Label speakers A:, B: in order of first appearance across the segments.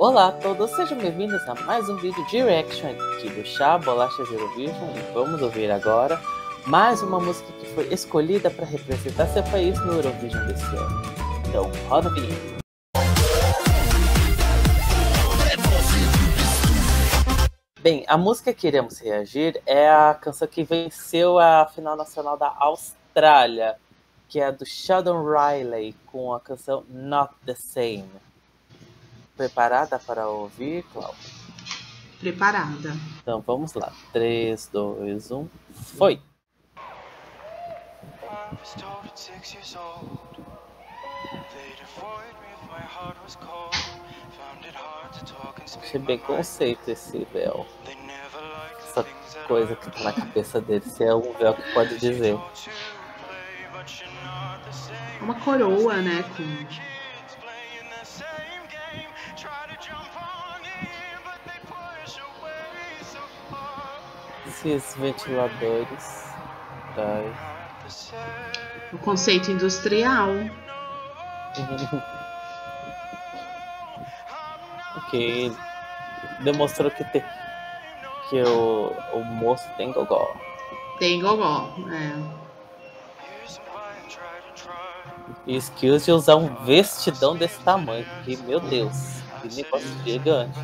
A: Olá a todos, sejam bem-vindos a mais um vídeo de reaction aqui do Chá Bolachas Eurovision e vamos ouvir agora mais uma música que foi escolhida para representar seu país no Eurovision desse ano. Então, roda vídeo. Bem, a música que iremos reagir é a canção que venceu a final nacional da Austrália, que é a do Sheldon Riley com a canção Not the Same. Preparada para ouvir, Cláudia?
B: Preparada.
A: Então vamos lá. 3, 2, 1, foi! Achei bem conceito esse véu. Essa coisa que tá na cabeça dele, se é um véu que pode dizer.
B: Uma coroa, né? Com
A: esses ventiladores
B: O conceito industrial.
A: que demonstrou que, te, que o, o moço tem gogó.
B: Tem gogó, é.
A: E skills de usar um vestidão desse tamanho, que meu Deus, que negócio gigante.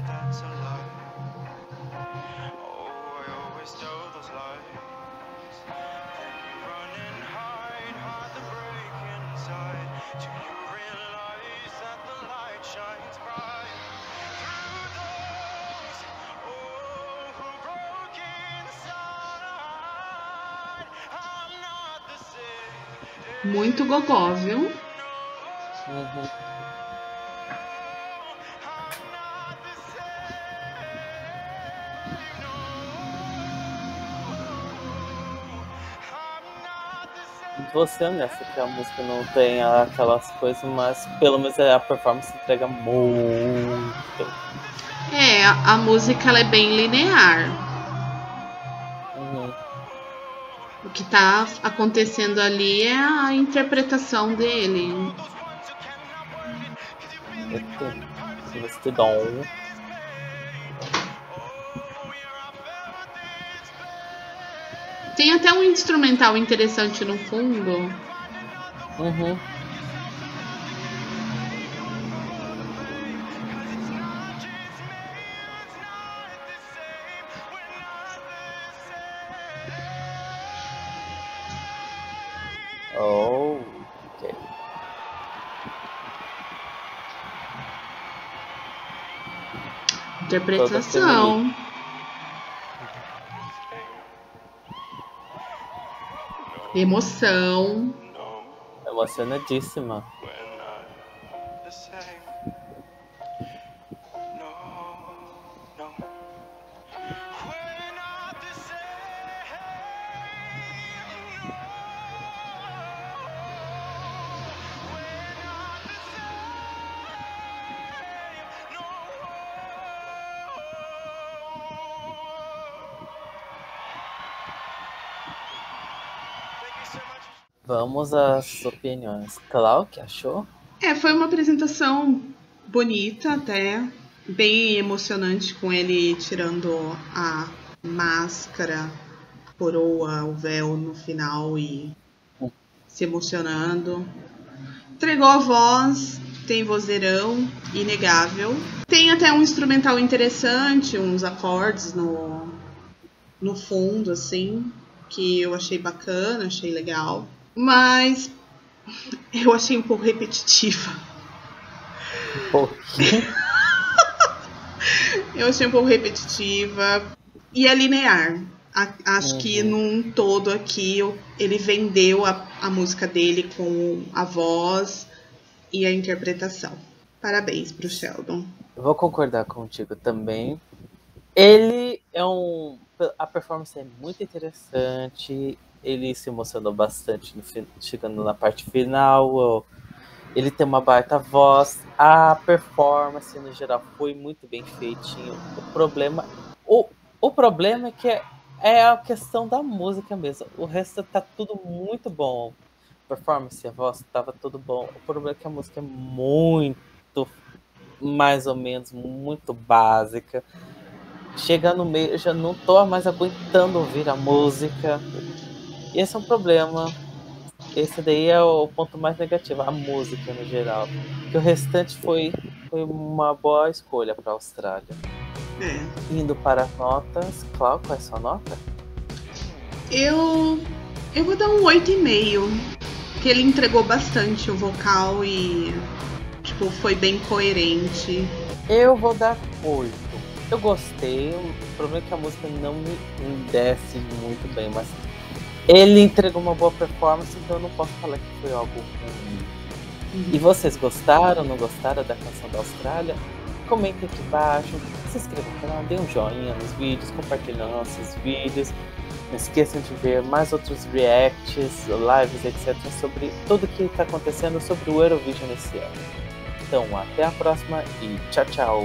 B: Muito gogó, viu?
A: Uhum. Você nessa que a música não tem aquelas coisas, mas pelo menos a performance entrega muito.
B: É, a, a música ela é bem linear. O que está acontecendo ali é a interpretação dele. Tem até um instrumental interessante no fundo.
A: Uhum. Oh, ok.
B: Interpretação. Emoção.
A: Emocionadíssima. Vamos às opiniões. Clau, que achou?
B: É, foi uma apresentação bonita até, bem emocionante com ele tirando a máscara, coroa, o véu no final e se emocionando. Entregou a voz, tem vozeirão, inegável. Tem até um instrumental interessante, uns acordes no, no fundo, assim, que eu achei bacana, achei legal. Mas eu achei um pouco repetitiva.
A: Um pouquinho.
B: eu achei um pouco repetitiva. E é linear. acho uhum. que num todo aqui ele vendeu a, a música dele com a voz e a interpretação. Parabéns pro Sheldon.
A: Vou concordar contigo também. Ele é um. A performance é muito interessante ele se emocionou bastante no, chegando na parte final. Ele tem uma baita voz. A performance no geral foi muito bem feitinho. O problema, o, o problema é que é, é a questão da música mesmo. O resto tá tudo muito bom. A performance, a voz tava tudo bom. O problema é que a música é muito mais ou menos, muito básica. Chega no meio, eu já não tô mais aguentando ouvir a música. E esse é um problema. Esse daí é o ponto mais negativo, a música no geral. Que o restante foi, foi uma boa escolha para a Austrália.
B: É.
A: Indo para as notas, Clau, qual é a sua nota?
B: Eu. Eu vou dar um 8,5. Que ele entregou bastante o vocal e. Tipo, foi bem coerente.
A: Eu vou dar 8. Eu gostei, o problema é que a música não me desce muito bem, mas ele entregou uma boa performance, então eu não posso falar que foi algo ruim. Uhum. E vocês gostaram, não gostaram da canção da Austrália? Comentem aqui embaixo, se inscrevam no canal, dê um joinha nos vídeos, compartilhem nossos vídeos. Não esqueçam de ver mais outros reacts, lives, etc. sobre tudo que está acontecendo sobre o Eurovision esse ano. Então, até a próxima e tchau, tchau!